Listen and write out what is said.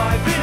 surviving